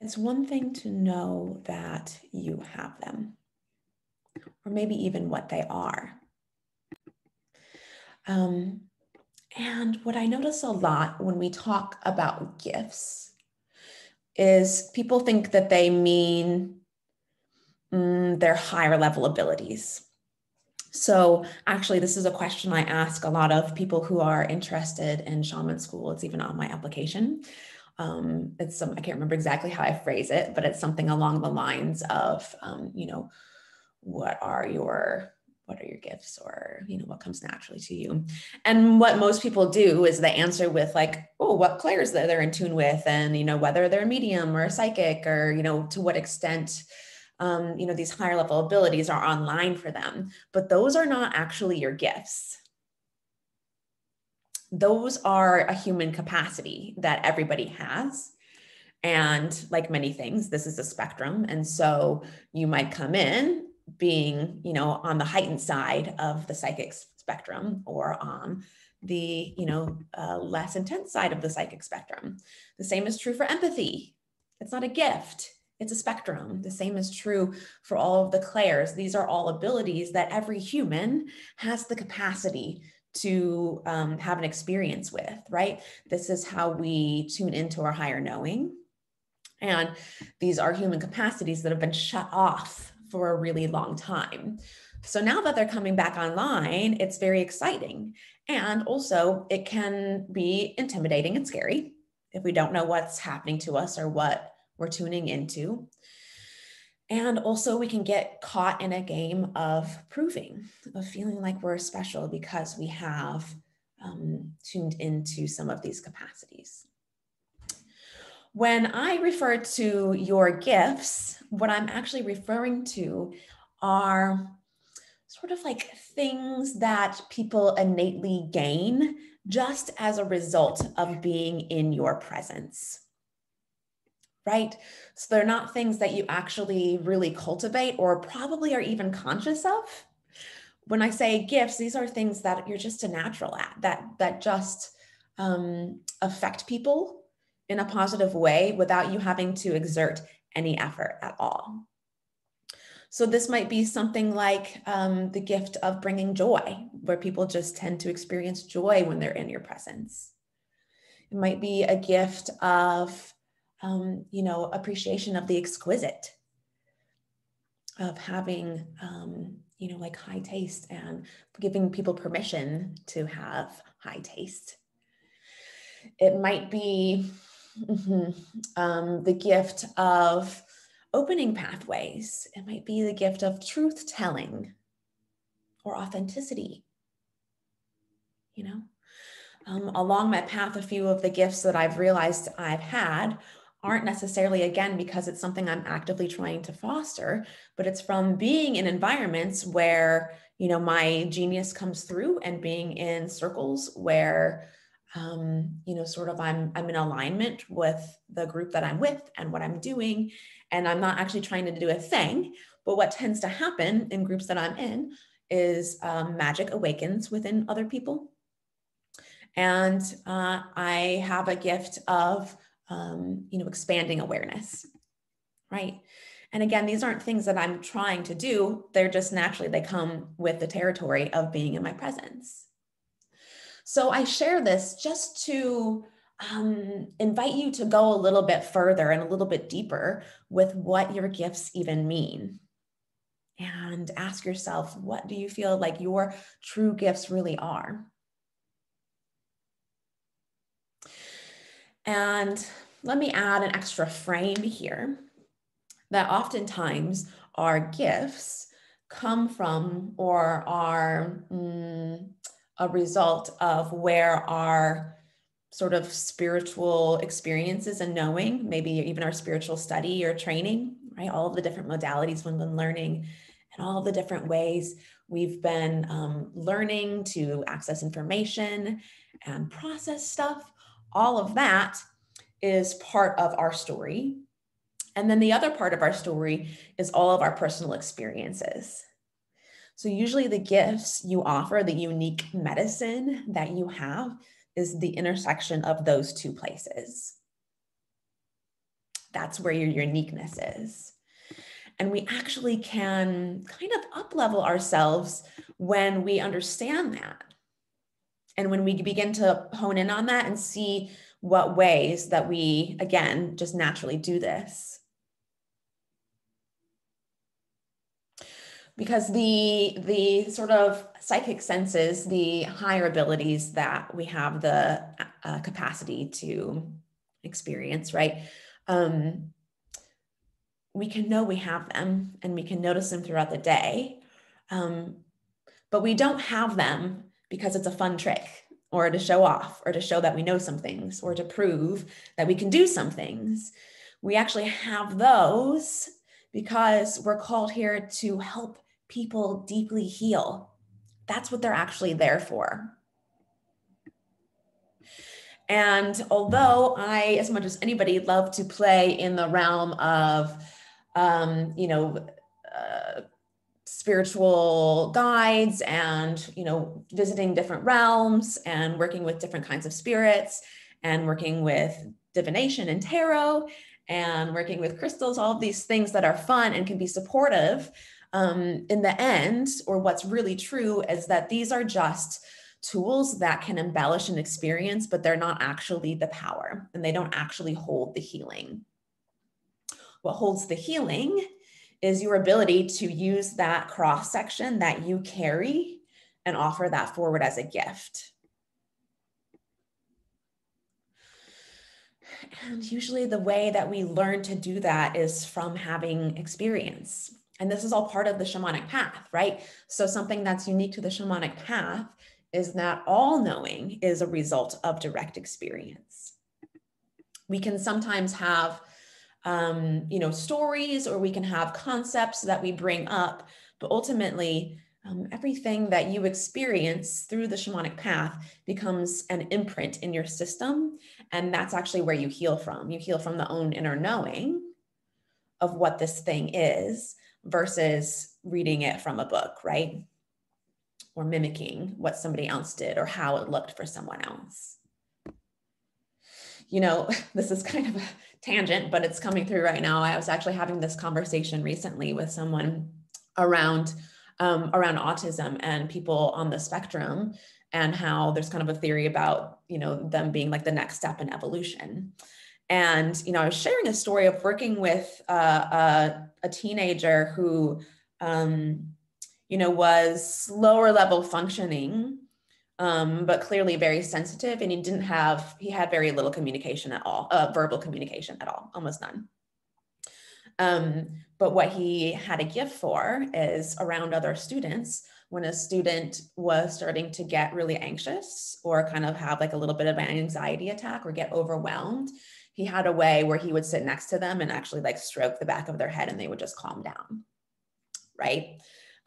It's one thing to know that you have them, or maybe even what they are. Um, and what I notice a lot when we talk about gifts is people think that they mean mm, their higher level abilities. So, actually, this is a question I ask a lot of people who are interested in shaman school. It's even on my application. Um, it's some, I can't remember exactly how I phrase it, but it's something along the lines of, um, you know, what are your what are your gifts or you know what comes naturally to you? And what most people do is they answer with like oh what clairs that they're in tune with? And you know whether they're a medium or a psychic or you know to what extent um, you know these higher level abilities are online for them. But those are not actually your gifts those are a human capacity that everybody has and like many things this is a spectrum and so you might come in being, you know, on the heightened side of the psychic spectrum or on the, you know, uh, less intense side of the psychic spectrum. The same is true for empathy. It's not a gift. It's a spectrum. The same is true for all of the clairs. These are all abilities that every human has the capacity to um, have an experience with, right? This is how we tune into our higher knowing. And these are human capacities that have been shut off for a really long time. So now that they're coming back online, it's very exciting. And also, it can be intimidating and scary if we don't know what's happening to us or what we're tuning into. And also, we can get caught in a game of proving, of feeling like we're special because we have um, tuned into some of these capacities. When I refer to your gifts, what I'm actually referring to are sort of like things that people innately gain just as a result of being in your presence. Right? So they're not things that you actually really cultivate or probably are even conscious of. When I say gifts, these are things that you're just a natural at, that that just um, affect people in a positive way without you having to exert any effort at all. So, this might be something like um, the gift of bringing joy, where people just tend to experience joy when they're in your presence. It might be a gift of, um, you know, appreciation of the exquisite, of having, um, you know, like high taste and giving people permission to have high taste. It might be Mm-hmm. Um, the gift of opening pathways. It might be the gift of truth telling or authenticity. You know, um, along my path, a few of the gifts that I've realized I've had aren't necessarily, again, because it's something I'm actively trying to foster, but it's from being in environments where, you know, my genius comes through and being in circles where um, you know, sort of I'm I'm in alignment with the group that I'm with and what I'm doing, and I'm not actually trying to do a thing. But what tends to happen in groups that I'm in is um, magic awakens within other people, and uh, I have a gift of um, you know expanding awareness, right? And again, these aren't things that I'm trying to do. They're just naturally they come with the territory of being in my presence. So I share this just to um, invite you to go a little bit further and a little bit deeper with what your gifts even mean. And ask yourself, what do you feel like your true gifts really are? And let me add an extra frame here that oftentimes our gifts come from or are. Mm, a result of where our sort of spiritual experiences and knowing, maybe even our spiritual study or training, right? All of the different modalities we've been learning and all the different ways we've been um, learning to access information and process stuff. All of that is part of our story. And then the other part of our story is all of our personal experiences. So, usually, the gifts you offer, the unique medicine that you have, is the intersection of those two places. That's where your uniqueness is. And we actually can kind of up level ourselves when we understand that. And when we begin to hone in on that and see what ways that we, again, just naturally do this. Because the, the sort of psychic senses, the higher abilities that we have the uh, capacity to experience, right? Um, we can know we have them and we can notice them throughout the day. Um, but we don't have them because it's a fun trick or to show off or to show that we know some things or to prove that we can do some things. We actually have those because we're called here to help people deeply heal. That's what they're actually there for. And although I, as much as anybody, love to play in the realm of, um, you know, uh, spiritual guides and, you know, visiting different realms and working with different kinds of spirits and working with divination and tarot and working with crystals, all of these things that are fun and can be supportive. Um, in the end, or what's really true is that these are just tools that can embellish an experience, but they're not actually the power and they don't actually hold the healing. What holds the healing is your ability to use that cross section that you carry and offer that forward as a gift. And usually, the way that we learn to do that is from having experience. And this is all part of the shamanic path, right? So, something that's unique to the shamanic path is that all knowing is a result of direct experience. We can sometimes have, um, you know, stories or we can have concepts that we bring up, but ultimately, um, everything that you experience through the shamanic path becomes an imprint in your system. And that's actually where you heal from. You heal from the own inner knowing of what this thing is versus reading it from a book, right? or mimicking what somebody else did or how it looked for someone else. You know, this is kind of a tangent, but it's coming through right now. I was actually having this conversation recently with someone around um, around autism and people on the spectrum and how there's kind of a theory about you know them being like the next step in evolution and you know i was sharing a story of working with uh, a, a, teenager who um, you know, was lower level functioning, um, but clearly very sensitive. And he didn't have, he had very little communication at all, uh, verbal communication at all, almost none. Um, but what he had a gift for is around other students. When a student was starting to get really anxious or kind of have like a little bit of an anxiety attack or get overwhelmed, he had a way where he would sit next to them and actually like stroke the back of their head and they would just calm down. Right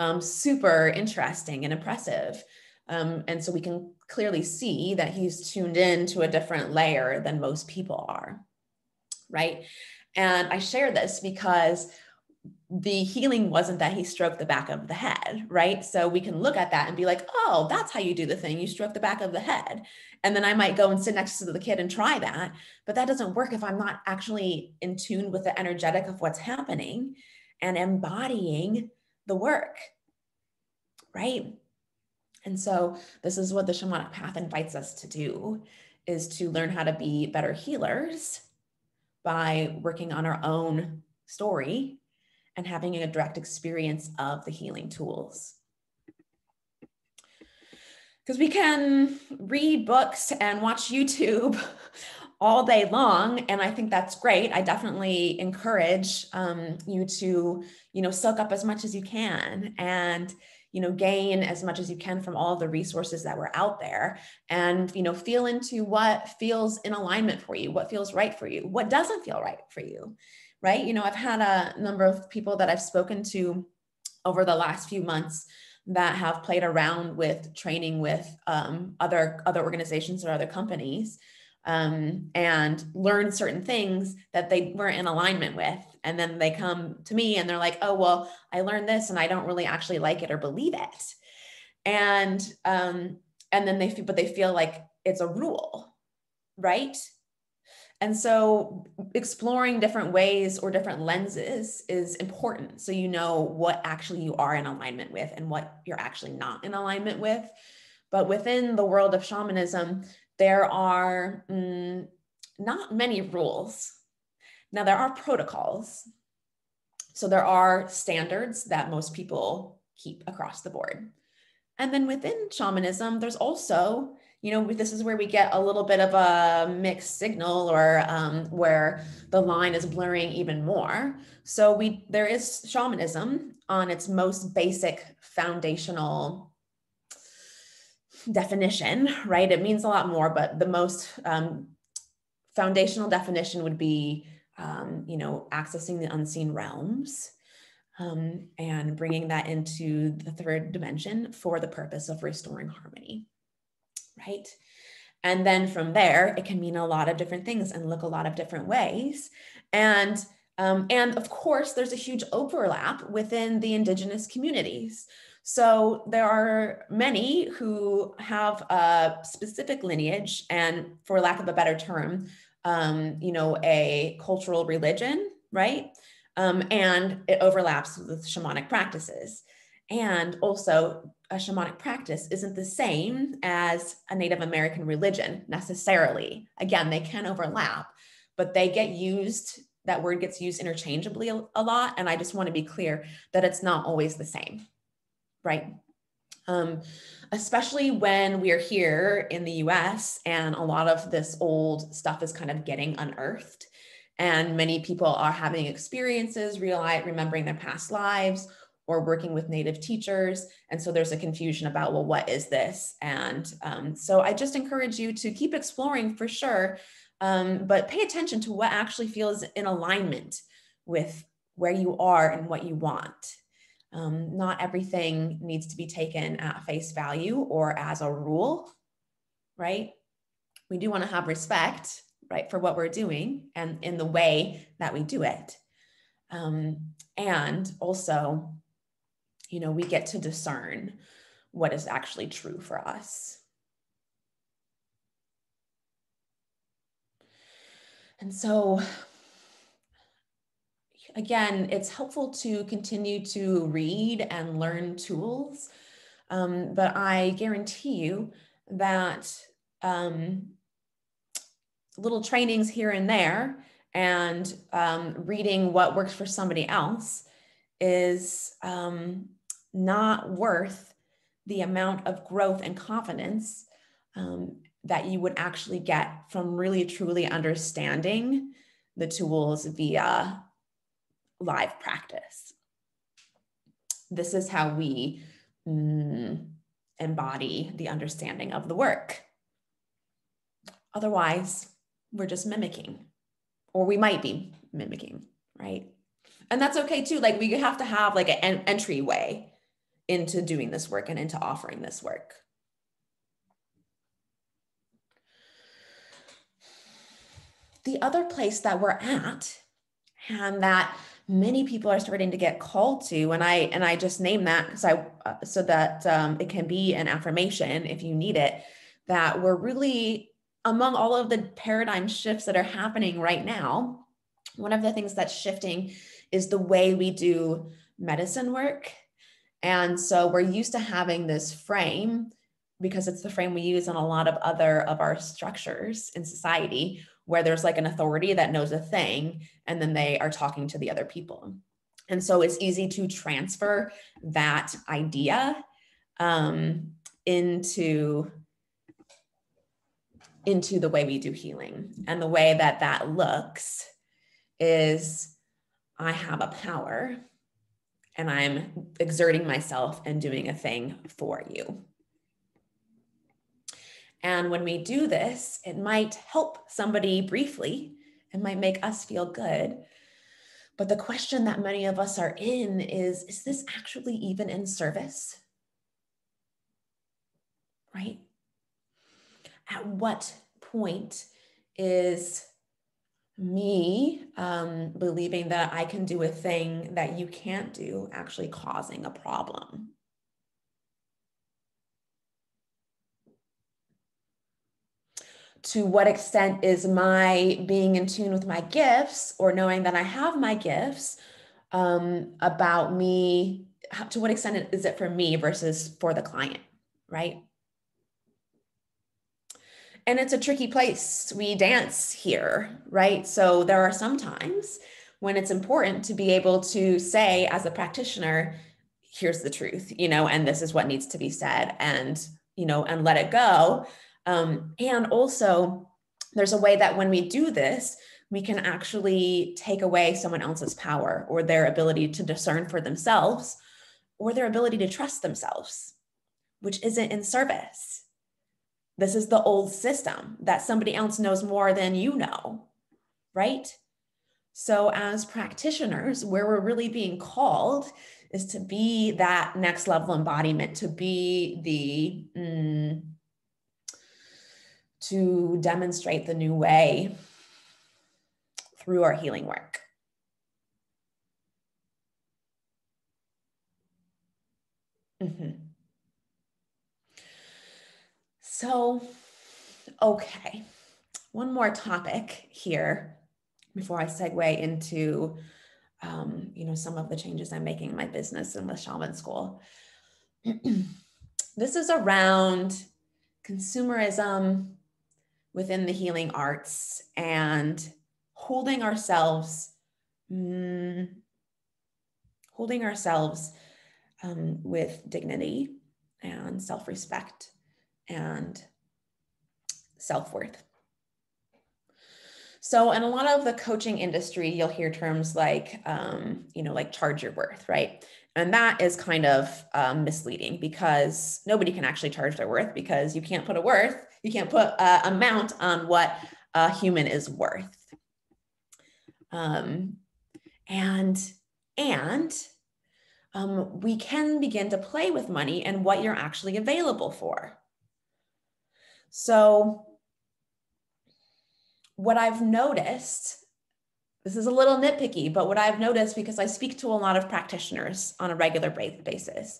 um, super interesting and impressive. Um, and so we can clearly see that he's tuned in to a different layer than most people are. Right. And I share this because the healing wasn't that he stroked the back of the head, right? So we can look at that and be like, oh, that's how you do the thing. You stroke the back of the head. And then I might go and sit next to the kid and try that. But that doesn't work if I'm not actually in tune with the energetic of what's happening and embodying the work, right? And so this is what the shamanic path invites us to do is to learn how to be better healers by working on our own story and having a direct experience of the healing tools. Because we can read books and watch YouTube all day long and i think that's great i definitely encourage um, you to you know soak up as much as you can and you know gain as much as you can from all the resources that were out there and you know feel into what feels in alignment for you what feels right for you what doesn't feel right for you right you know i've had a number of people that i've spoken to over the last few months that have played around with training with um, other other organizations or other companies um, and learn certain things that they weren't in alignment with. And then they come to me and they're like, oh, well, I learned this and I don't really actually like it or believe it. And, um, and then they feel, but they feel like it's a rule, right? and so exploring different ways or different lenses is important so you know what actually you are in alignment with and what you're actually not in alignment with but within the world of shamanism there are mm, not many rules now there are protocols so there are standards that most people keep across the board and then within shamanism there's also you know, this is where we get a little bit of a mixed signal or um, where the line is blurring even more. So we there is shamanism on its most basic foundational definition, right? It means a lot more, but the most um, foundational definition would be, um, you know, accessing the unseen realms. Um, and bringing that into the third dimension for the purpose of restoring harmony right? And then from there, it can mean a lot of different things and look a lot of different ways. And um, and of course, there's a huge overlap within the indigenous communities. So there are many who have a specific lineage, and for lack of a better term, um, you know, a cultural religion, right? Um, and it overlaps with shamanic practices. And also, a shamanic practice isn't the same as a Native American religion necessarily. Again, they can overlap, but they get used, that word gets used interchangeably a, a lot. And I just want to be clear that it's not always the same, right? Um, especially when we are here in the US and a lot of this old stuff is kind of getting unearthed. And many people are having experiences, realize, remembering their past lives, or working with native teachers. And so there's a confusion about, well, what is this? And um, so I just encourage you to keep exploring for sure, um, but pay attention to what actually feels in alignment with where you are and what you want. Um, not everything needs to be taken at face value or as a rule, right? We do want to have respect, right, for what we're doing and in the way that we do it. Um, and also you know, we get to discern what is actually true for us. And so, again, it's helpful to continue to read and learn tools, um, but I guarantee you that um, little trainings here and there and um, reading what works for somebody else is um, not worth the amount of growth and confidence um, that you would actually get from really truly understanding the tools via live practice. This is how we mm, embody the understanding of the work. Otherwise, we're just mimicking, or we might be mimicking, right? And that's okay too. Like we have to have like an entryway into doing this work and into offering this work. The other place that we're at and that many people are starting to get called to and i and i just name that because i uh, so that um, it can be an affirmation if you need it that we're really among all of the paradigm shifts that are happening right now. One of the things that's shifting is the way we do medicine work. And so we're used to having this frame because it's the frame we use in a lot of other of our structures in society where there's like an authority that knows a thing and then they are talking to the other people. And so it's easy to transfer that idea um, into into the way we do healing. And the way that that looks is I have a power and I'm exerting myself and doing a thing for you. And when we do this, it might help somebody briefly, it might make us feel good. But the question that many of us are in is is this actually even in service? Right? At what point is me um, believing that I can do a thing that you can't do, actually causing a problem. To what extent is my being in tune with my gifts or knowing that I have my gifts um, about me? To what extent is it for me versus for the client, right? And it's a tricky place. We dance here, right? So there are some times when it's important to be able to say, as a practitioner, here's the truth, you know, and this is what needs to be said, and, you know, and let it go um, and also, there's a way that when we do this, we can actually take away someone else's power or their ability to discern for themselves or their ability to trust themselves, which isn't in service. This is the old system that somebody else knows more than you know, right? So, as practitioners, where we're really being called is to be that next level embodiment, to be the, mm, to demonstrate the new way through our healing work. Mm-hmm. So, okay, one more topic here before I segue into, um, you know, some of the changes I'm making in my business and with Shaman School. this is around consumerism within the healing arts and holding ourselves mm, holding ourselves um, with dignity and self-respect and self-worth. So in a lot of the coaching industry you'll hear terms like um, you know like charge your worth right? And that is kind of um, misleading because nobody can actually charge their worth because you can't put a worth you can't put a amount on what a human is worth. Um, and and um, we can begin to play with money and what you're actually available for. So, what I've noticed, this is a little nitpicky, but what I've noticed because I speak to a lot of practitioners on a regular basis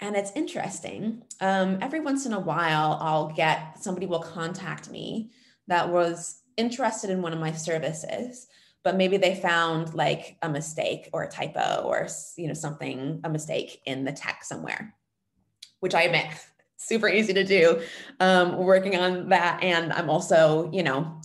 and it's interesting. Um, every once in a while, I'll get somebody will contact me that was interested in one of my services, but maybe they found like a mistake or a typo or you know something a mistake in the tech somewhere, which I admit super easy to do. Um, working on that, and I'm also you know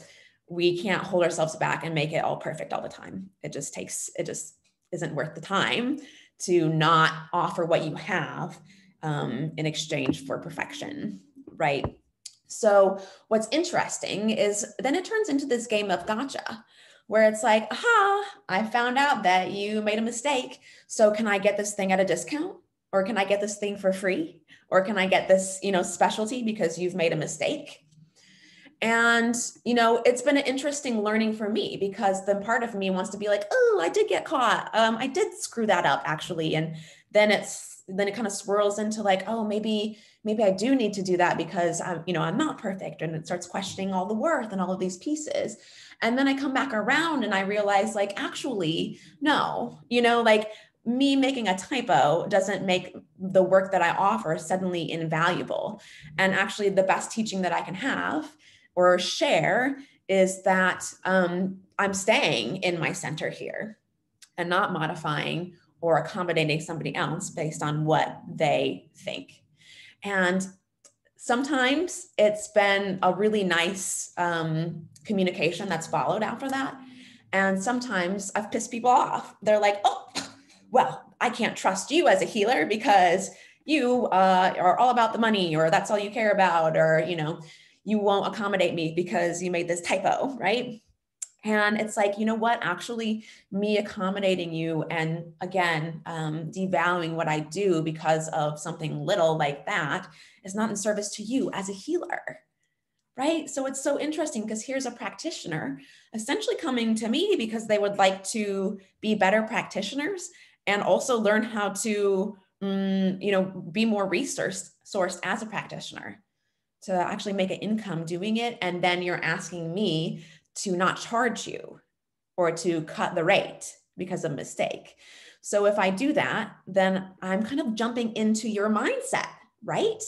we can't hold ourselves back and make it all perfect all the time. It just takes it just isn't worth the time to not offer what you have um, in exchange for perfection, right? So, what's interesting is then it turns into this game of gotcha, where it's like, aha, I found out that you made a mistake. So, can I get this thing at a discount? Or can I get this thing for free? Or can I get this, you know, specialty because you've made a mistake? And, you know, it's been an interesting learning for me because then part of me wants to be like, oh, I did get caught. Um, I did screw that up actually. And then it's, then it kind of swirls into like, oh, maybe, maybe I do need to do that because I'm, you know, I'm not perfect. And it starts questioning all the worth and all of these pieces. And then I come back around and I realize like, actually, no, you know, like me making a typo doesn't make the work that I offer suddenly invaluable. And actually the best teaching that I can have or share is that um, I'm staying in my center here and not modifying or accommodating somebody else based on what they think. And sometimes it's been a really nice um, communication that's followed after that. And sometimes I've pissed people off. They're like, oh, well, I can't trust you as a healer because you uh, are all about the money or that's all you care about or, you know, you won't accommodate me because you made this typo, right? And it's like, you know what? Actually, me accommodating you and again, um, devaluing what I do because of something little like that is not in service to you as a healer. Right. So it's so interesting because here's a practitioner essentially coming to me because they would like to be better practitioners and also learn how to, um, you know, be more resource sourced as a practitioner to actually make an income doing it. And then you're asking me to not charge you or to cut the rate because of mistake. So if I do that, then I'm kind of jumping into your mindset, right?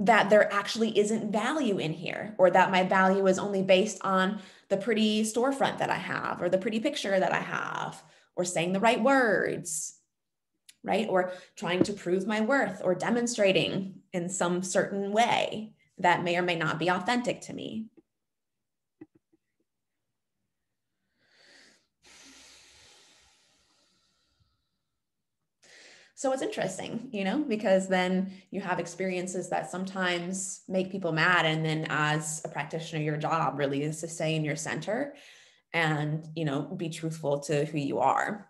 that there actually isn't value in here, or that my value is only based on the pretty storefront that I have, or the pretty picture that I have, or saying the right words, right? Or trying to prove my worth or demonstrating in some certain way that may or may not be authentic to me. So it's interesting, you know, because then you have experiences that sometimes make people mad. And then as a practitioner, your job really is to stay in your center and, you know, be truthful to who you are.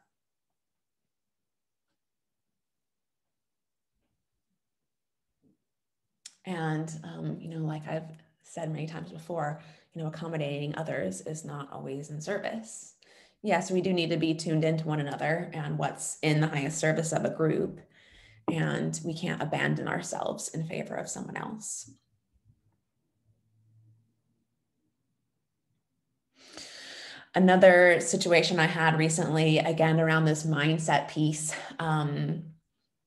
And, um, you know, like I've said many times before, you know, accommodating others is not always in service yes, we do need to be tuned into one another and what's in the highest service of a group. And we can't abandon ourselves in favor of someone else. Another situation I had recently, again, around this mindset piece. Um,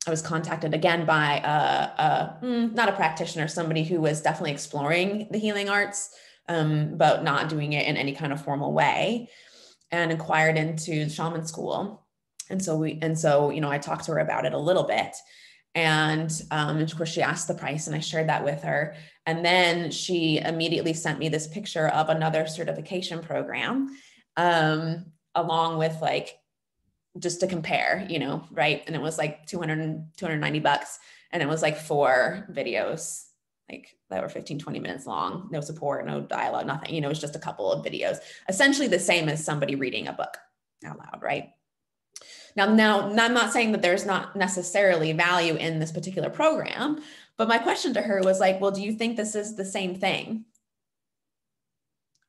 I was contacted again by a, a, hmm, not a practitioner, somebody who was definitely exploring the healing arts, um, but not doing it in any kind of formal way and inquired into the shaman school. And so we, and so, you know, I talked to her about it a little bit. And, um, of course, she asked the price, and I shared that with her. And then she immediately sent me this picture of another certification program, um, along with like just to compare, you know, right? And it was like 200, 290 bucks. And it was like four videos like that were 15 20 minutes long. No support no dialogue nothing. You know it was just a couple of videos. Essentially the same as somebody reading a book out loud right? Now now i'm not saying that there's not necessarily value in this particular program but my question to her was like well do you think this is the same thing?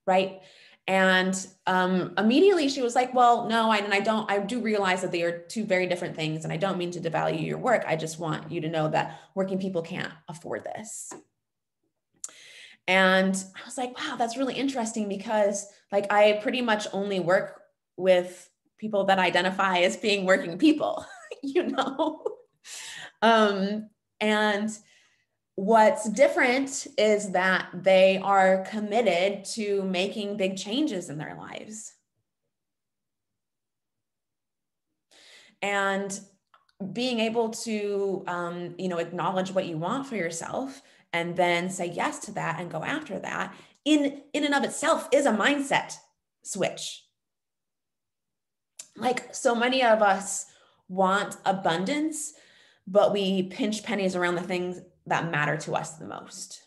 Right and um, immediately she was like, well, no, I, and I don't, I do realize that they are two very different things. And I don't mean to devalue your work. I just want you to know that working people can't afford this. And I was like, wow, that's really interesting because like I pretty much only work with people that identify as being working people, you know? um, and What's different is that they are committed to making big changes in their lives. And being able to, um, you know, acknowledge what you want for yourself and then say yes to that and go after that in, in and of itself is a mindset switch. Like so many of us want abundance, but we pinch pennies around the things that matter to us the most.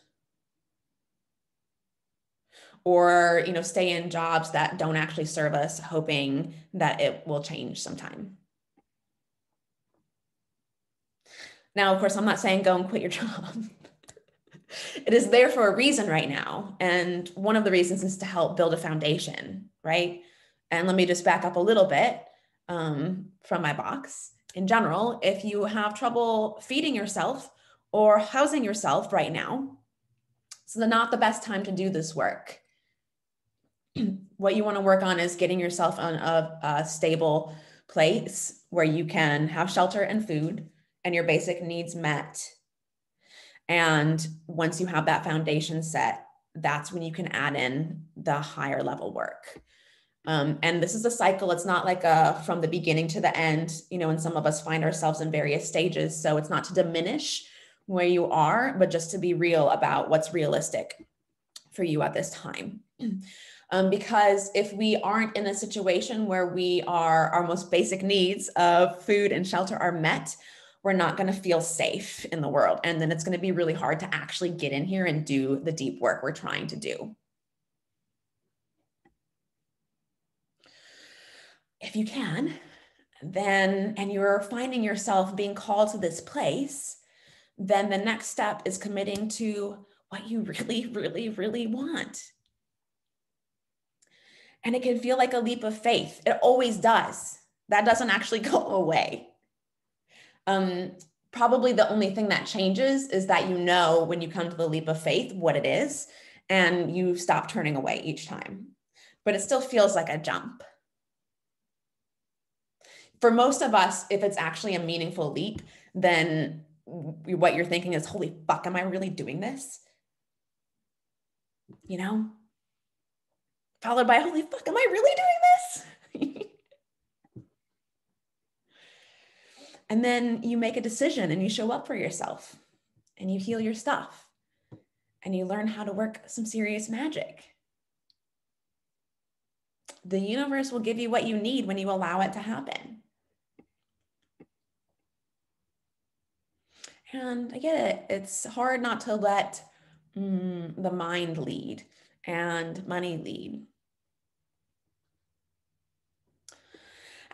Or you know stay in jobs that don't actually serve us hoping that it will change sometime. Now of course i'm not saying go and quit your job. It is there for a reason right now. And one of the reasons is to help build a foundation right? And let me just back up a little bit um, from my box. In general if you have trouble feeding yourself or housing yourself right now. So, not the best time to do this work. what you want to work on is getting yourself on a, a stable place where you can have shelter and food and your basic needs met. And once you have that foundation set, that's when you can add in the higher level work. Um, and this is a cycle. It's not like a from the beginning to the end, you know, and some of us find ourselves in various stages. So it's not to diminish where you are, but just to be real about what's realistic for you at this time. Um, because if we aren't in a situation where we are, our most basic needs of food and shelter are met, we're not going to feel safe in the world. And then it's going to be really hard to actually get in here and do the deep work we're trying to do. If you can, then, and you're finding yourself being called to this place, then the next step is committing to what you really, really, really want. And it can feel like a leap of faith. It always does. That doesn't actually go away. Um, probably the only thing that changes is that you know when you come to the leap of faith what it is, and you stop turning away each time. But it still feels like a jump. For most of us, if it's actually a meaningful leap, then what you're thinking is, holy fuck, am I really doing this? You know? Followed by, holy fuck, am I really doing this? and then you make a decision and you show up for yourself and you heal your stuff and you learn how to work some serious magic. The universe will give you what you need when you allow it to happen. And I get it. It's hard not to let mm, the mind lead and money lead.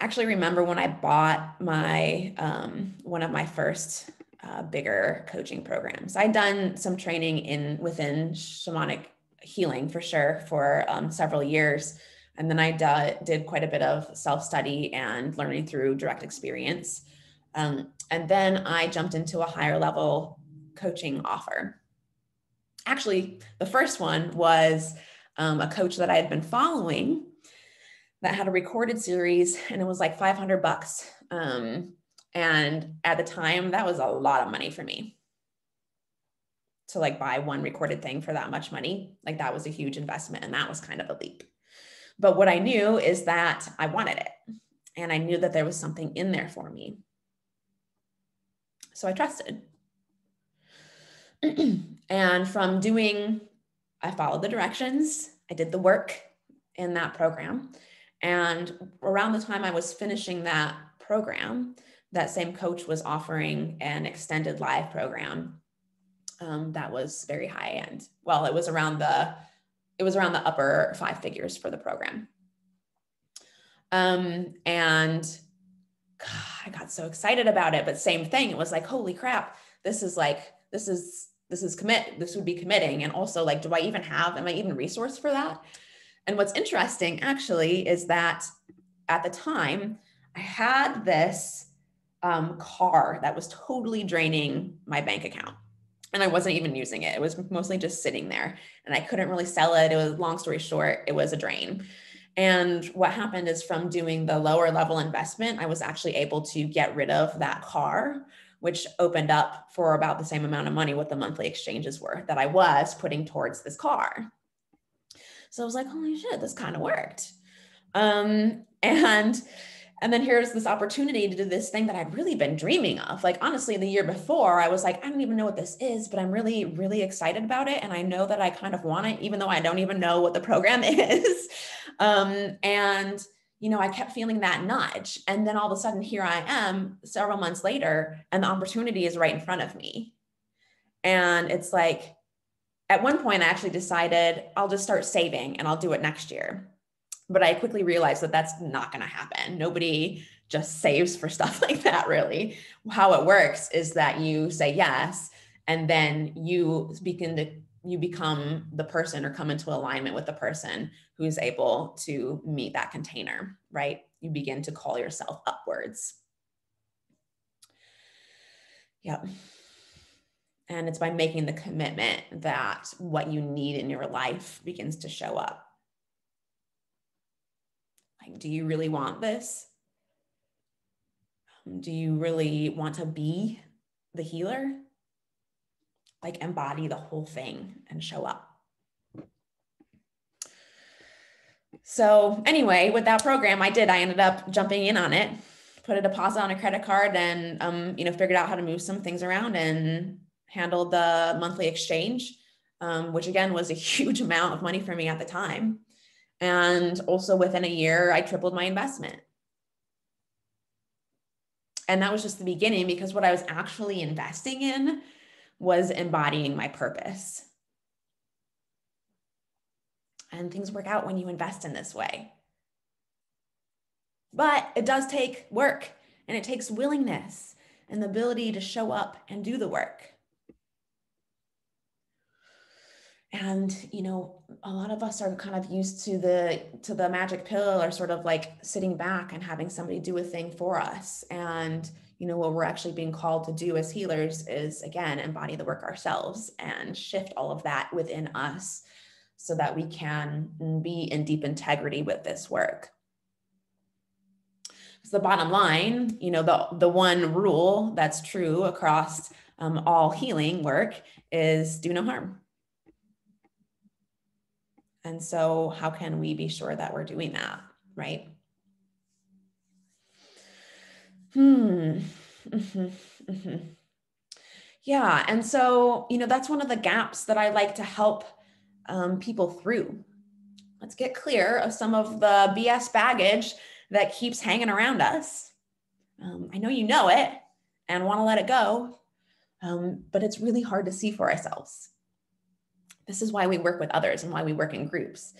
actually remember when I bought my um, one of my first uh, bigger coaching programs. I'd done some training in within shamanic healing for sure for um, several years, and then I d- did quite a bit of self study and learning through direct experience. Um, and then I jumped into a higher level coaching offer. Actually, the first one was um, a coach that I had been following that had a recorded series and it was like 500 bucks. Um, and at the time, that was a lot of money for me to like buy one recorded thing for that much money. Like that was a huge investment and that was kind of a leap. But what I knew is that I wanted it and I knew that there was something in there for me. So I trusted. and from doing, I followed the directions, I did the work in that program. And around the time I was finishing that program, that same coach was offering an extended live program um, that was very high end. Well, it was around the it was around the upper five figures for the program. Um, and I got so excited about it. But same thing, it was like, holy crap, this is like this is this is commit. This would be committing, and also like, do I even have? Am I even resource for that? And what's interesting actually is that at the time, I had this um, car that was totally draining my bank account. And I wasn't even using it. It was mostly just sitting there. And I couldn't really sell it. It was, long story short, it was a drain. And what happened is from doing the lower level investment, I was actually able to get rid of that car, which opened up for about the same amount of money what the monthly exchanges were that I was putting towards this car. So I was like, holy shit, this kind of worked. Um, and and then here's this opportunity to do this thing that I'd really been dreaming of. Like, honestly, the year before, I was like, I don't even know what this is, but I'm really, really excited about it. And I know that I kind of want it, even though I don't even know what the program is. Um, and, you know, I kept feeling that nudge. And then all of a sudden, here I am several months later, and the opportunity is right in front of me. And it's like, at one point, I actually decided I'll just start saving and I'll do it next year. But I quickly realized that that's not going to happen. Nobody just saves for stuff like that, really. How it works is that you say yes, and then you begin to you become the person or come into alignment with the person who's able to meet that container, right? You begin to call yourself upwards. Yep. And it's by making the commitment that what you need in your life begins to show up. Like, do you really want this? Um, do you really want to be the healer? Like, embody the whole thing and show up. So, anyway, with that program, I did. I ended up jumping in on it, put a deposit on a credit card, and um, you know, figured out how to move some things around and handled the monthly exchange, um, which again was a huge amount of money for me at the time. And also within a year, I tripled my investment. And that was just the beginning because what I was actually investing in was embodying my purpose. And things work out when you invest in this way. But it does take work and it takes willingness and the ability to show up and do the work. And you know a lot of us are kind of used to the to the magic pill or sort of like sitting back and having somebody do a thing for us and you know what we're actually being called to do as healers is again embody the work ourselves and shift all of that within us so that we can be in deep integrity with this work so the bottom line you know the the one rule that's true across um, all healing work is do no harm. And so, how can we be sure that we're doing that? Right? Hmm. Mm-hmm. Mm-hmm. Yeah. And so, you know, that's one of the gaps that I like to help um, people through. Let's get clear of some of the BS baggage that keeps hanging around us. Um, I know you know it and want to let it go, um, but it's really hard to see for ourselves. This is why we work with others and why we work in groups.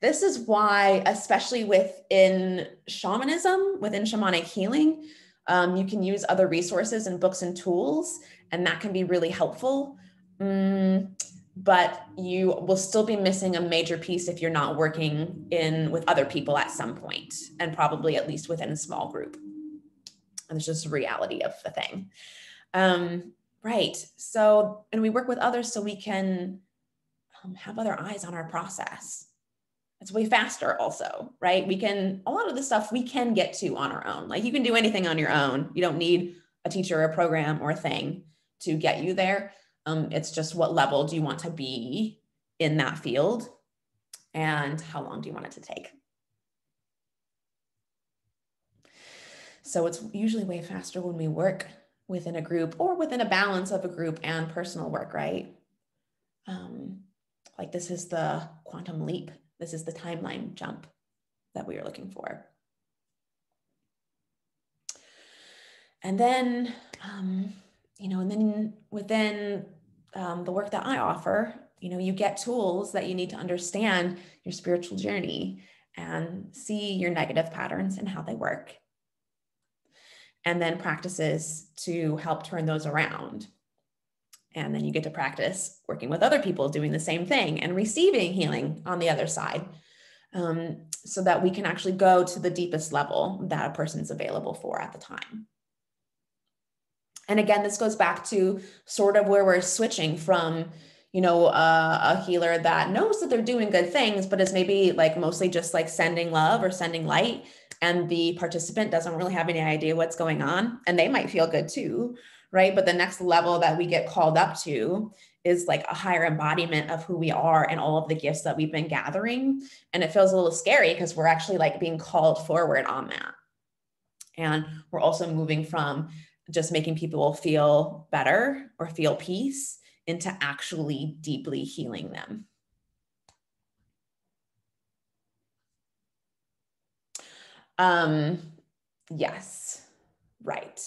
This is why, especially within shamanism, within shamanic healing, um, you can use other resources and books and tools, and that can be really helpful. Mm, but you will still be missing a major piece if you're not working in with other people at some point, and probably at least within a small group. And it's just a reality of the thing. Um, right. So, and we work with others so we can um, have other eyes on our process. It's way faster, also, right? We can, a lot of the stuff we can get to on our own. Like you can do anything on your own. You don't need a teacher, a program, or a thing to get you there. Um, it's just what level do you want to be in that field and how long do you want it to take? So it's usually way faster when we work within a group or within a balance of a group and personal work, right? Um, like this is the quantum leap. This is the timeline jump that we are looking for. And then, um, you know, and then within um, the work that I offer, you know, you get tools that you need to understand your spiritual journey and see your negative patterns and how they work. And then practices to help turn those around and then you get to practice working with other people doing the same thing and receiving healing on the other side um, so that we can actually go to the deepest level that a person's available for at the time. And again, this goes back to sort of where we're switching from, you know, uh, a healer that knows that they're doing good things, but is maybe like mostly just like sending love or sending light. And the participant doesn't really have any idea what's going on. And they might feel good too right? But the next level that we get called up to is like a higher embodiment of who we are and all of the gifts that we've been gathering. And it feels a little scary because we're actually like being called forward on that. And we're also moving from just making people feel better or feel peace into actually deeply healing them. Um, yes, right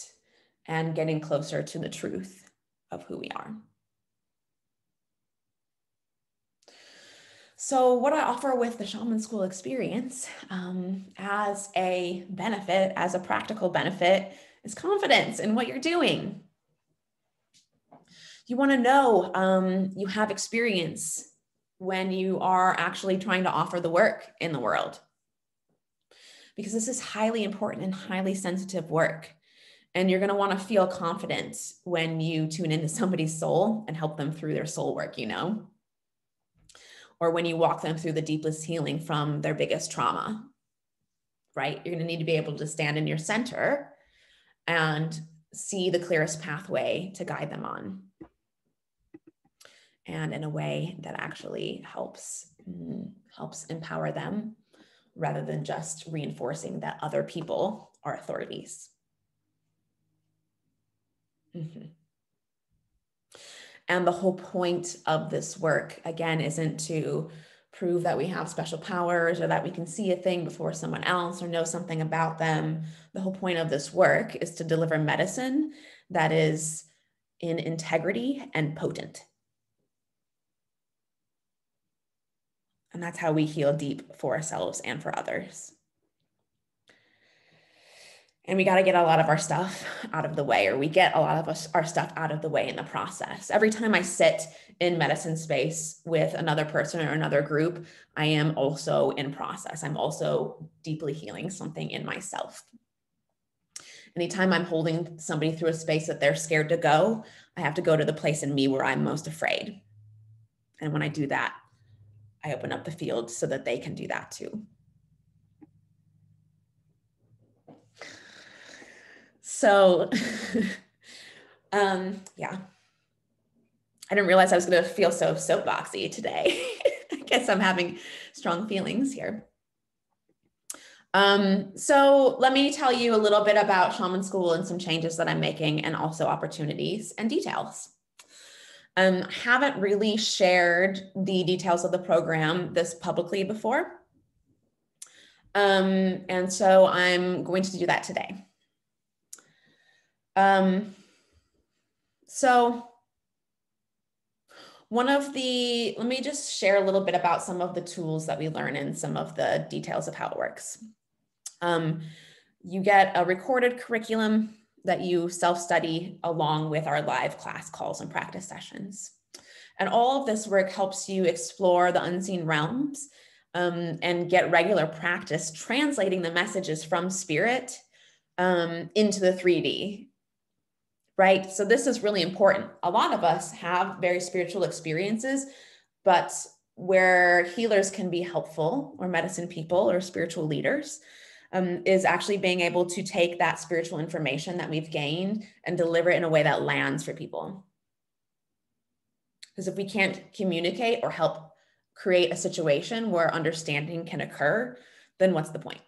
and getting closer to the truth of who we are. So, what I offer with the Shaman School experience um, as a benefit, as a practical benefit, is confidence in what you're doing. You want to know um, you have experience when you are actually trying to offer the work in the world. Because this is highly important and highly sensitive work. And you're going to want to feel confident when you tune into somebody's soul and help them through their soul work, you know? Or when you walk them through the deepest healing from their biggest trauma, right? You're going to need to be able to stand in your center and see the clearest pathway to guide them on. And in a way that actually helps mm, helps empower them rather than just reinforcing that other people are authorities. Mm-hmm. And the whole point of this work, again, isn't to prove that we have special powers or that we can see a thing before someone else or know something about them. The whole point of this work is to deliver medicine that is in integrity and potent. And that's how we heal deep for ourselves and for others and we got to get a lot of our stuff out of the way or we get a lot of us, our stuff out of the way in the process. Every time i sit in medicine space with another person or another group i am also in process. I'm also deeply healing something in myself. Anytime i'm holding somebody through a space that they're scared to go i have to go to the place in me where i'm most afraid. And when i do that i open up the field so that they can do that too So, um, yeah. I didn't realize I was going to feel so soapboxy today. I guess I'm having strong feelings here. Um, so let me tell you a little bit about Shaman School and some changes that I'm making and also opportunities and details. Um, haven't really shared the details of the program this publicly before. Um, and so I'm going to do that today. Um, so one of the, let me just share a little bit about some of the tools that we learn and some of the details of how it works. Um, you get a recorded curriculum that you self-study along with our live class calls and practice sessions. And all of this work helps you explore the unseen realms um, and get regular practice translating the messages from spirit um, into the 3D. Right. So, this is really important. A lot of us have very spiritual experiences, but where healers can be helpful, or medicine people, or spiritual leaders, um, is actually being able to take that spiritual information that we've gained and deliver it in a way that lands for people. Because if we can't communicate or help create a situation where understanding can occur, then what's the point?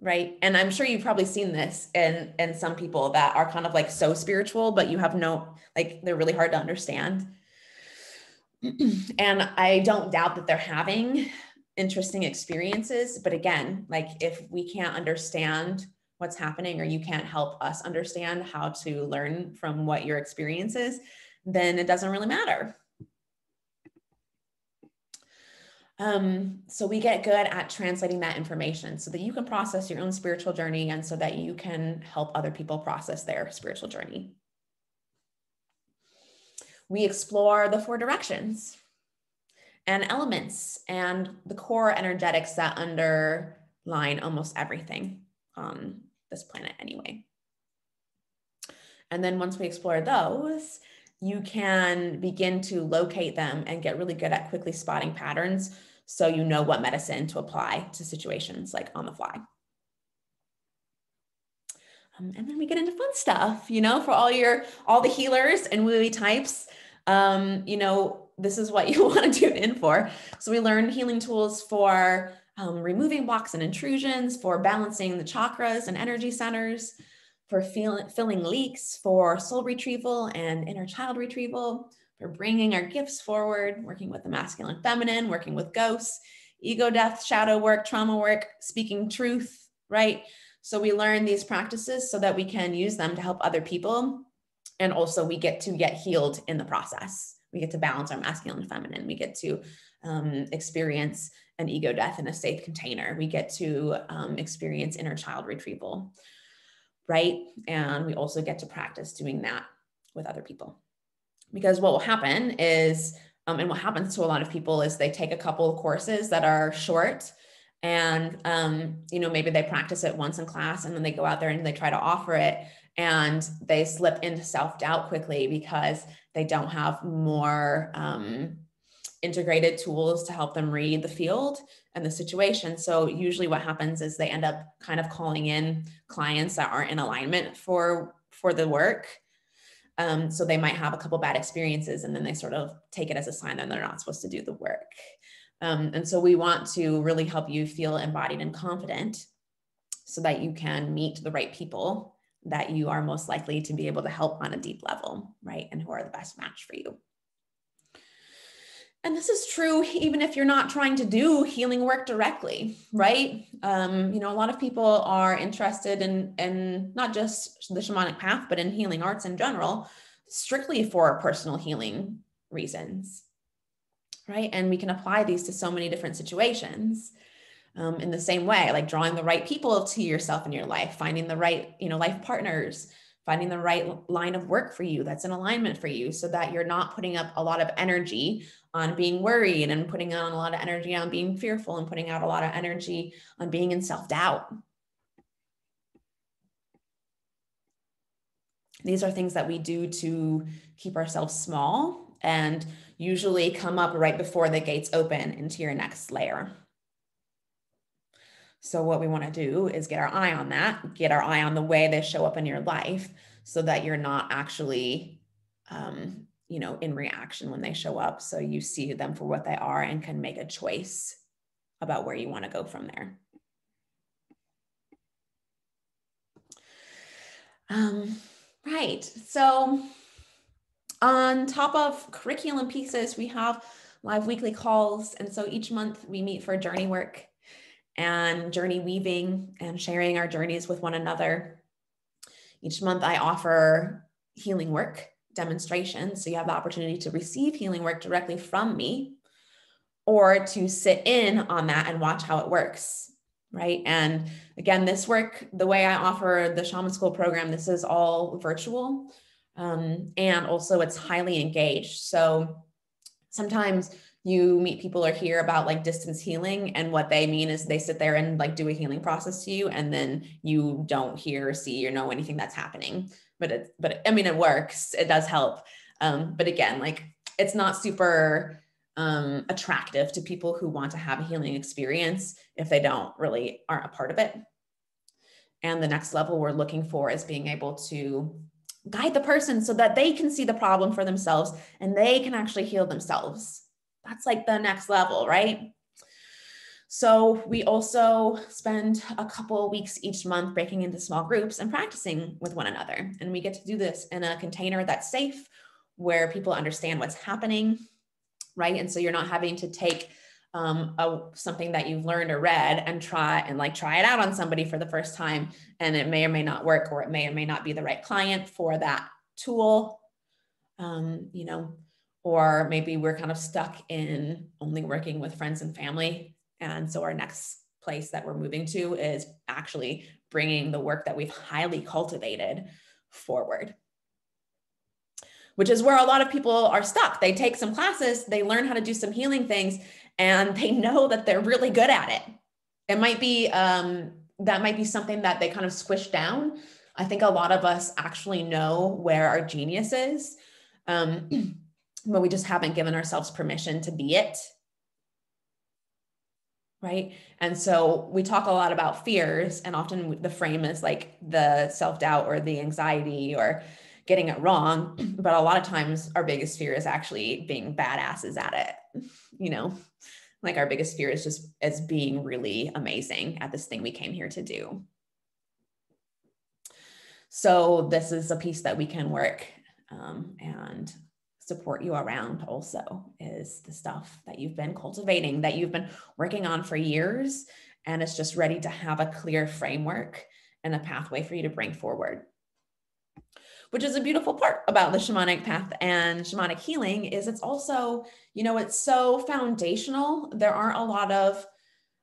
Right. And I'm sure you've probably seen this in, in some people that are kind of like so spiritual, but you have no, like, they're really hard to understand. and I don't doubt that they're having interesting experiences. But again, like if we can't understand what's happening or you can't help us understand how to learn from what your experience is, then it doesn't really matter. Um, so we get good at translating that information so that you can process your own spiritual journey and so that you can help other people process their spiritual journey. We explore the four directions and elements and the core energetics that underline almost everything on this planet anyway. And then once we explore those, you can begin to locate them and get really good at quickly spotting patterns so you know what medicine to apply to situations like on the fly. Um, and then we get into fun stuff, you know, for all your all the healers and wooey types. Um, you know, this is what you want to tune in for. So we learn healing tools for um, removing blocks and intrusions, for balancing the chakras and energy centers, for feel, filling leaks, for soul retrieval and inner child retrieval, for bringing our gifts forward, working with the masculine feminine, working with ghosts, ego death, shadow work, trauma work, speaking truth, right? So we learn these practices so that we can use them to help other people. And also we get to get healed in the process. We get to balance our masculine and feminine. We get to um, experience an ego death in a safe container. We get to um, experience inner child retrieval right? And we also get to practice doing that with other people because what will happen is um, and what happens to a lot of people is they take a couple of courses that are short and um, you know maybe they practice it once in class and then they go out there and they try to offer it and they slip into self-doubt quickly because they don't have more um, integrated tools to help them read the field and the situation. So usually what happens is they end up kind of calling in clients that aren't in alignment for for the work um, so they might have a couple bad experiences and then they sort of take it as a sign that they're not supposed to do the work um, and so we want to really help you feel embodied and confident so that you can meet the right people that you are most likely to be able to help on a deep level, right? And who are the best match for you. And this is true even if you're not trying to do healing work directly, right? Um, you know, a lot of people are interested in, in not just the shamanic path, but in healing arts in general, strictly for personal healing reasons, right? And we can apply these to so many different situations um, in the same way, like drawing the right people to yourself in your life, finding the right, you know, life partners, finding the right line of work for you that's in alignment for you so that you're not putting up a lot of energy on being worried and putting on a lot of energy on being fearful and putting out a lot of energy on being in self-doubt. These are things that we do to keep ourselves small and usually come up right before the gates open into your next layer. So, what we want to do is get our eye on that, get our eye on the way they show up in your life so that you're not actually um, you know, in reaction when they show up. So you see them for what they are and can make a choice about where you want to go from there. Um, right. So on top of curriculum pieces, we have live weekly calls. And so each month we meet for journey work and journey weaving and sharing our journeys with one another. Each month I offer healing work demonstrations. So you have the opportunity to receive healing work directly from me or to sit in on that and watch how it works. Right. And again, this work, the way I offer the shaman school program, this is all virtual. Um, and also it's highly engaged. So sometimes you meet people or hear about like distance healing and what they mean is they sit there and like do a healing process to you and then you don't hear or see or know anything that's happening but it but i mean it works it does help um, but again like it's not super um, attractive to people who want to have a healing experience if they don't really aren't a part of it and the next level we're looking for is being able to guide the person so that they can see the problem for themselves and they can actually heal themselves. That's like the next level, right? So we also spend a couple weeks each month breaking into small groups and practicing with one another. And we get to do this in a container that's safe where people understand what's happening, right? And so you're not having to take um, a, something that you've learned or read and try and like try it out on somebody for the first time and it may or may not work or it may or may not be the right client for that tool um, you know or maybe we're kind of stuck in only working with friends and family and so our next place that we're moving to is actually bringing the work that we've highly cultivated forward which is where a lot of people are stuck. They take some classes, they learn how to do some healing things, and they know that they're really good at it. It might be um, that might be something that they kind of squish down. I think a lot of us actually know where our genius is, um, but we just haven't given ourselves permission to be it. Right. And so we talk a lot about fears, and often the frame is like the self doubt or the anxiety or getting it wrong. But a lot of times, our biggest fear is actually being badasses at it, you know, like our biggest fear is just as being really amazing at this thing we came here to do. So this is a piece that we can work um, and support you around also is the stuff that you've been cultivating that you've been working on for years and it's just ready to have a clear framework and a pathway for you to bring forward. Which is a beautiful part about the shamanic path and shamanic healing is it's also you know it's so foundational. There aren't a lot of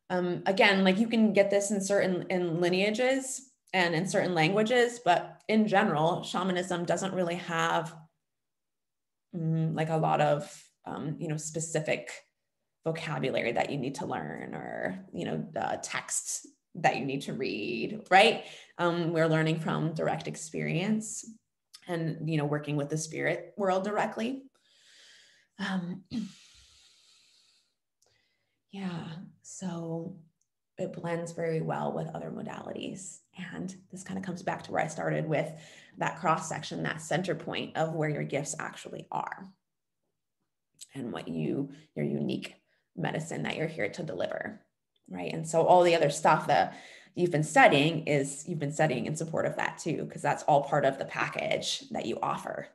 um, again like you can get this in certain in lineages and in certain languages but in general shamanism doesn't really have like a lot of um, you know specific vocabulary that you need to learn or you know the texts that you need to read right? Um, we're learning from direct experience and you know working with the spirit world directly. Um, yeah so it blends very well with other modalities and this kind of comes back to where i started with that cross section that center point of where your gifts actually are and what you your unique medicine that you're here to deliver right and so all the other stuff that you've been studying is you've been studying in support of that too, because that's all part of the package that you offer.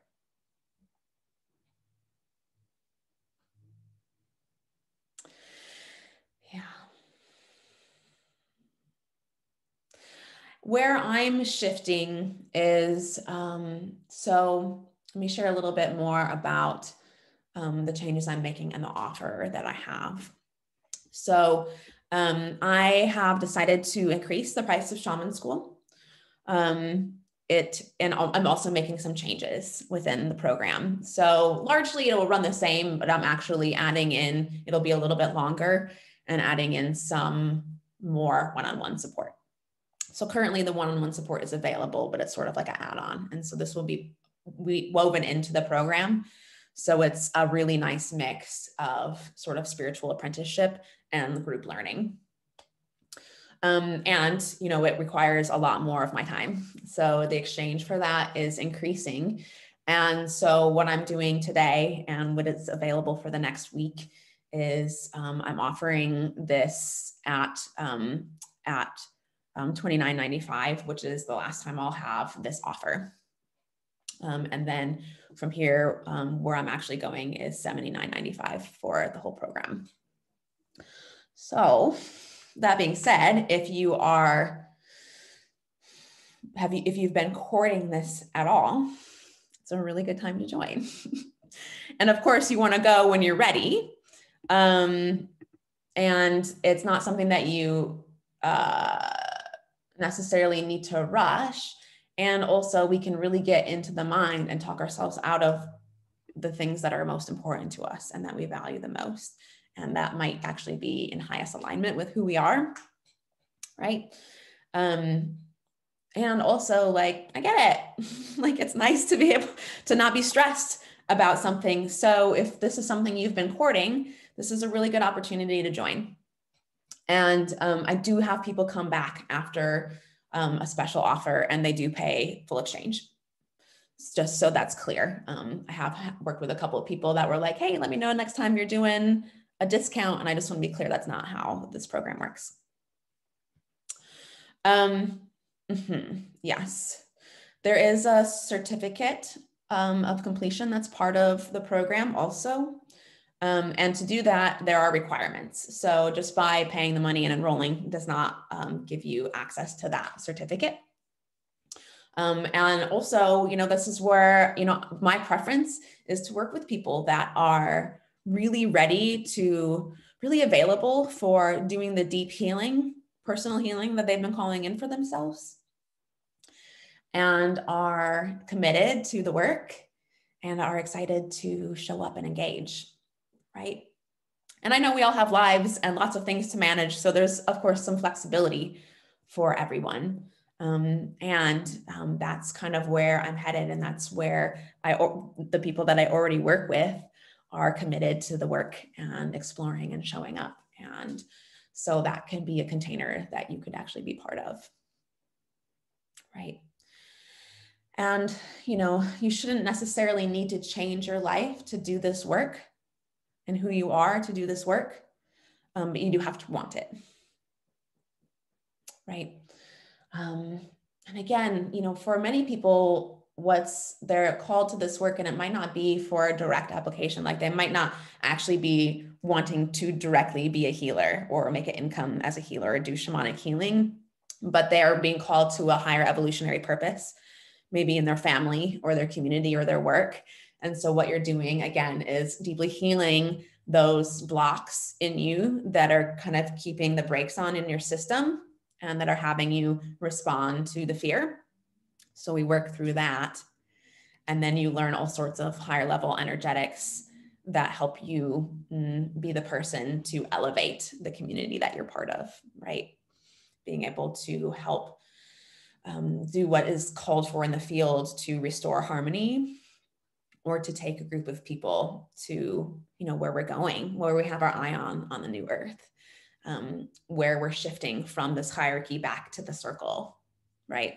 Where I'm shifting is um, so let me share a little bit more about um, the changes I'm making and the offer that I have. So um, I have decided to increase the price of shaman school. Um, it and I'm also making some changes within the program. So largely it will run the same, but I'm actually adding in, it'll be a little bit longer and adding in some more one-on-one support. So currently the one-on-one support is available, but it's sort of like an add-on. And so this will be woven into the program. So it's a really nice mix of sort of spiritual apprenticeship and group learning. Um, and you know it requires a lot more of my time so the exchange for that is increasing And so, what I'm doing today and what is available for the next week is um, I'm offering this at um, at um, $29.95, which is the last time I'll have this offer. Um, and then from here, um, where I'm actually going is $79.95 for the whole program. So that being said, if you are, have you, if you've been courting this at all, it's a really good time to join. and of course, you want to go when you're ready. Um, and it's not something that you uh, necessarily need to rush. And also, we can really get into the mind and talk ourselves out of the things that are most important to us and that we value the most. And that might actually be in highest alignment with who we are. Right. Um, and also, like, I get it. like, it's nice to be able to not be stressed about something. So, if this is something you've been courting, this is a really good opportunity to join. And um, I do have people come back after um, a special offer and they do pay full exchange. Just so that's clear. Um, I have worked with a couple of people that were like, hey, let me know next time you're doing a discount. And I just want to be clear that's not how this program works. Um, mm-hmm, yes, there is a certificate um, of completion that's part of the program also. Um, and to do that, there are requirements. So just by paying the money and enrolling does not um, give you access to that certificate. Um, and also, you know, this is where, you know, my preference is to work with people that are really ready to, really available for doing the deep healing, personal healing that they've been calling in for themselves and are committed to the work and are excited to show up and engage right? And I know we all have lives and lots of things to manage. So there's, of course, some flexibility for everyone. Um, and um, that's kind of where I'm headed. And that's where I, the people that I already work with are committed to the work and exploring and showing up. And so that can be a container that you could actually be part of. Right. And, you know, you shouldn't necessarily need to change your life to do this work and who you are to do this work, um, but you do have to want it. Right. Um, and again, you know, for many people, what's their call to this work, and it might not be for a direct application. Like they might not actually be wanting to directly be a healer or make an income as a healer or do shamanic healing, but they are being called to a higher evolutionary purpose, maybe in their family or their community or their work. And so, what you're doing again is deeply healing those blocks in you that are kind of keeping the brakes on in your system and that are having you respond to the fear. So, we work through that. And then you learn all sorts of higher level energetics that help you mm, be the person to elevate the community that you're part of, right? Being able to help um, do what is called for in the field to restore harmony or to take a group of people to you know where we're going where we have our eye on on the new earth um, where we're shifting from this hierarchy back to the circle right?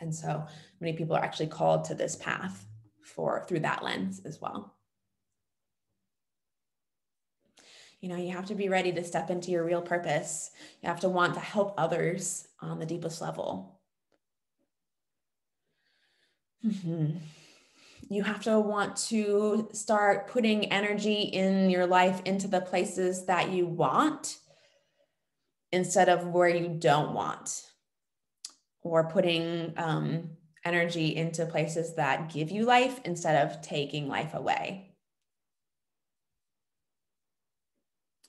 And so many people are actually called to this path for through that lens as well. You know you have to be ready to step into your real purpose. You have to want to help others on the deepest level. Mm-hmm you have to want to start putting energy in your life into the places that you want instead of where you don't want or putting um, energy into places that give you life instead of taking life away.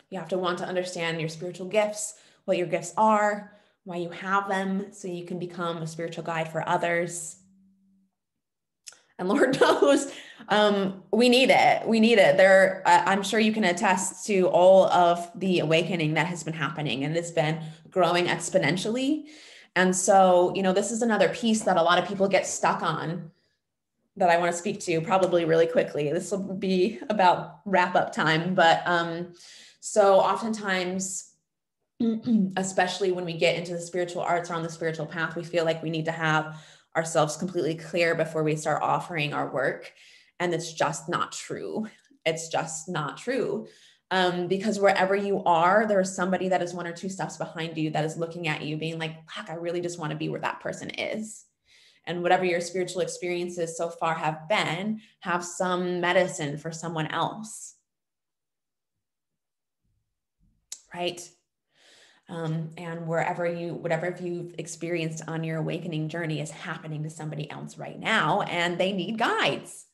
You have to want to understand your spiritual gifts what your gifts are why you have them so you can become a spiritual guide for others and Lord knows um, we need it. We need it. There, I'm sure you can attest to all of the awakening that has been happening, and it's been growing exponentially. And so, you know, this is another piece that a lot of people get stuck on that I want to speak to probably really quickly. This will be about wrap up time, but um, so oftentimes. especially when we get into the spiritual arts or on the spiritual path, we feel like we need to have ourselves completely clear before we start offering our work. And it's just not true. It's just not true. Um, because wherever you are, there's somebody that is one or two steps behind you that is looking at you, being like, fuck, I really just want to be where that person is. And whatever your spiritual experiences so far have been, have some medicine for someone else. Right? Um, and wherever you, whatever you've experienced on your awakening journey is happening to somebody else right now, and they need guides.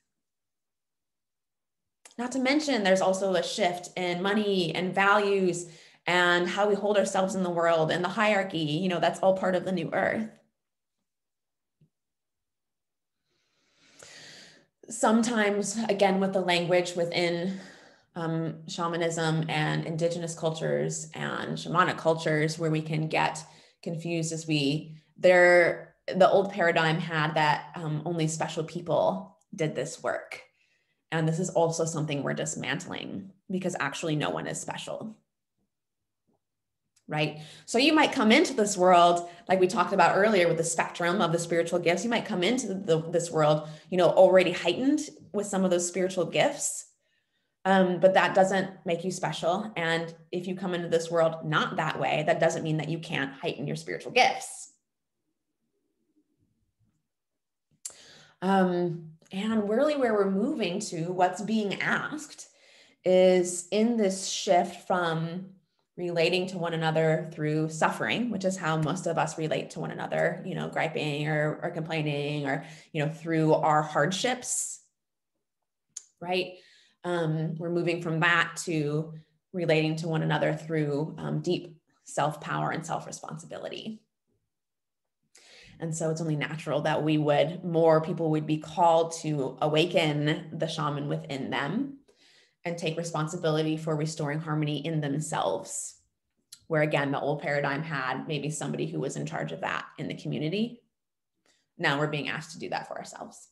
Not to mention, there's also a shift in money and values and how we hold ourselves in the world and the hierarchy. You know, that's all part of the new earth. Sometimes, again, with the language within um, shamanism and indigenous cultures and shamanic cultures where we can get confused as we there the old paradigm had that um, only special people did this work. And this is also something we're dismantling because actually no one is special. Right? So you might come into this world like we talked about earlier with the spectrum of the spiritual gifts you might come into the, this world you know already heightened with some of those spiritual gifts um, but that doesn't make you special. And if you come into this world not that way, that doesn't mean that you can't heighten your spiritual gifts. Um, and really, where we're moving to, what's being asked is in this shift from relating to one another through suffering, which is how most of us relate to one another, you know, griping or, or complaining or, you know, through our hardships, right? Um, we're moving from that to relating to one another through um, deep self power and self responsibility. And so it's only natural that we would, more people would be called to awaken the shaman within them and take responsibility for restoring harmony in themselves. Where again, the old paradigm had maybe somebody who was in charge of that in the community. Now we're being asked to do that for ourselves.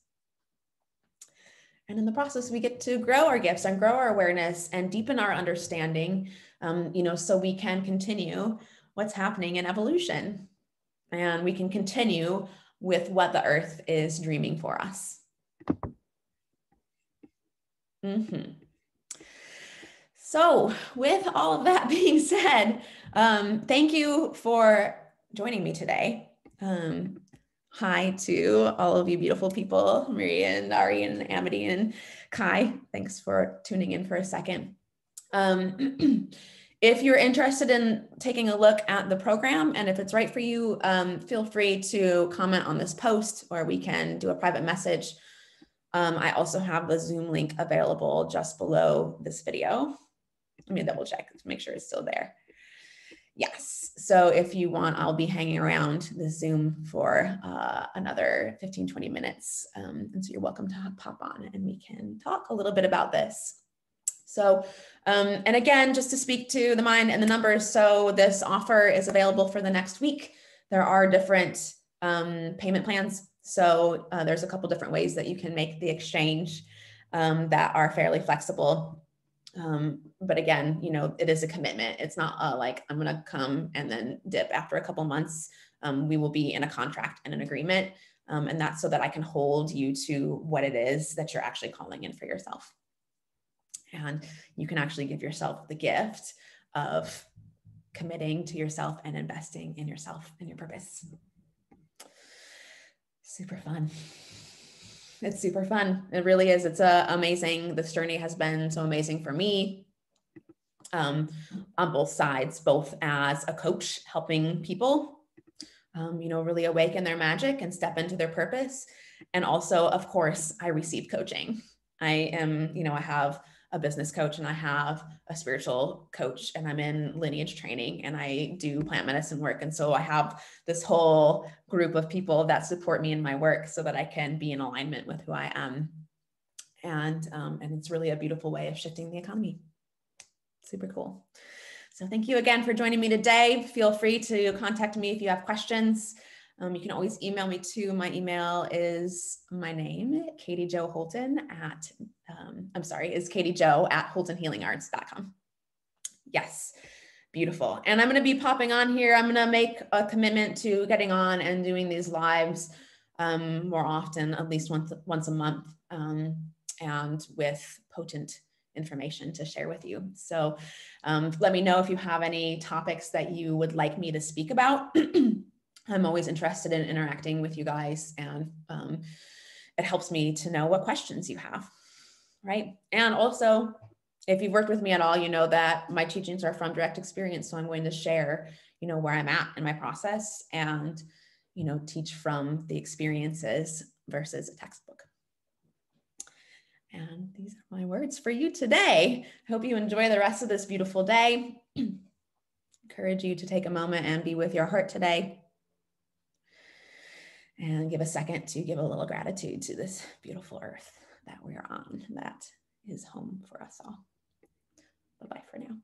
And in the process, we get to grow our gifts and grow our awareness and deepen our understanding, um, you know, so we can continue what's happening in evolution. And we can continue with what the earth is dreaming for us. Mm-hmm. So, with all of that being said, um, thank you for joining me today. Um, hi to all of you beautiful people, Maria and Ari and Amity and Kai. Thanks for tuning in for a second. Um, if you're interested in taking a look at the program and if it's right for you, um, feel free to comment on this post or we can do a private message. Um, I also have the Zoom link available just below this video. Let me double check to make sure it's still there. Yes. So if you want, I'll be hanging around the Zoom for uh, another 15, 20 minutes. Um, and so you're welcome to pop on and we can talk a little bit about this. So, um, and again, just to speak to the mind and the numbers. So this offer is available for the next week. There are different um, payment plans. So uh, there's a couple different ways that you can make the exchange um, that are fairly flexible. Um, but again, you know, it is a commitment. It's not a, like I'm going to come and then dip after a couple months. Um, we will be in a contract and an agreement. Um, and that's so that I can hold you to what it is that you're actually calling in for yourself. And you can actually give yourself the gift of committing to yourself and investing in yourself and your purpose. Super fun it's super fun. It really is. It's uh, amazing. This journey has been so amazing for me um, on both sides, both as a coach helping people, um, you know, really awaken their magic and step into their purpose. And also, of course, I receive coaching. I am, you know, I have a business coach and I have a spiritual coach and I'm in lineage training and I do plant medicine work. And so I have this whole group of people that support me in my work so that I can be in alignment with who I am. And, um, and it's really a beautiful way of shifting the economy. Super cool. So thank you again for joining me today. Feel free to contact me if you have questions. Um, you can always email me too. My email is my name, Katie Joe Holton at, um, I'm sorry, is Katie Joe at holtonhealingarts.com. Yes, beautiful. And I'm going to be popping on here. I'm going to make a commitment to getting on and doing these lives um, more often, at least once once a month, um, and with potent information to share with you. So um, let me know if you have any topics that you would like me to speak about. I'm always interested in interacting with you guys, and um, it helps me to know what questions you have, right? And also, if you've worked with me at all, you know that my teachings are from direct experience. So I'm going to share, you know, where I'm at in my process and, you know, teach from the experiences versus a textbook. And these are my words for you today. I hope you enjoy the rest of this beautiful day. Encourage you to take a moment and be with your heart today. And give a second to give a little gratitude to this beautiful earth that we're on, that is home for us all. Bye bye for now.